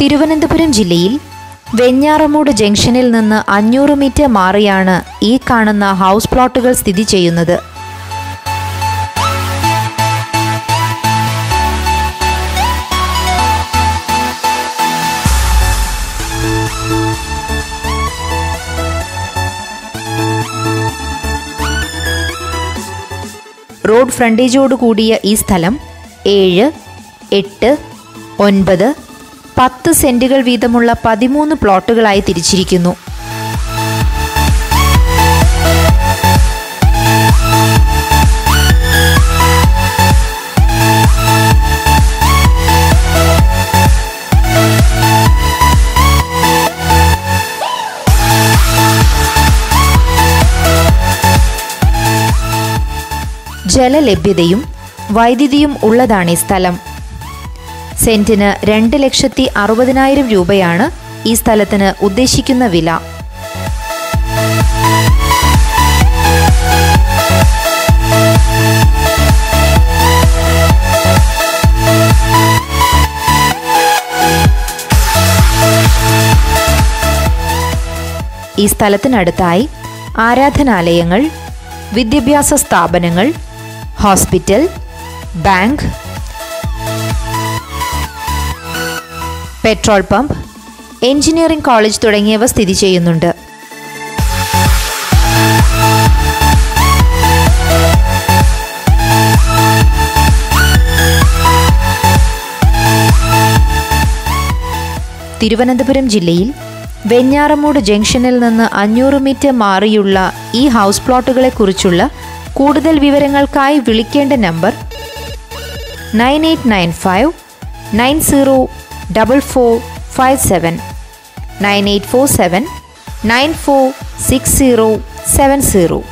തിരുവനന്തപുരം ജില്ലയിൽ വെഞ്ഞാറമൂട് ജംഗ്ഷനിൽ നിന്ന് അഞ്ഞൂറ് മീറ്റർ മാറിയാണ് ഈ കാണുന്ന ഹൗസ് പ്ലോട്ടുകൾ സ്ഥിതി ചെയ്യുന്നത്. റോഡ് ഫ്രണ്ടേജോട് കൂടിയ ഈ സ്ഥലം ഏഴ് എട്ട് ഒൻപത് പത്ത് സെന്റുകൾ വീതമുള്ള പതിമൂന്ന് പ്ലോട്ടുകളായി തിരിച്ചിരിക്കുന്നു. ജലലഭ്യതയും വൈദ്യുതിയും ഉള്ളതാണ് ഈ സ്ഥലം. സെന്റിന് രണ്ട് ലക്ഷത്തി അറുപതിനായിരം രൂപയാണ് ഈ സ്ഥലത്തിന് ഉദ്ദേശിക്കുന്ന വില. ഈ സ്ഥലത്തിനടുത്തായി ആരാധനാലയങ്ങൾ വിദ്യാഭ്യാസ സ്ഥാപനങ്ങൾ hospital bank petrol pump engineering college തുടങ്ങിയവ സ്ഥിതി ചെയ്യുന്നുണ്ട്. തിരുവനന്തപുരം ജില്ലയിൽ വെഞ്ഞാറമൂട് ജംഗ്ഷനിൽ നിന്ന് അഞ്ഞൂറ് മീറ്റർ മാറിയുള്ള ഈ ഹൗസ് പ്ലോട്ടുകളെ കുറിച്ചുള്ള കൂടുതൽ വിവരങ്ങൾക്കായി വിളിക്കേണ്ട number nine eight nine five nine zero Double four five seven nine eight four seven nine four six zero seven zero.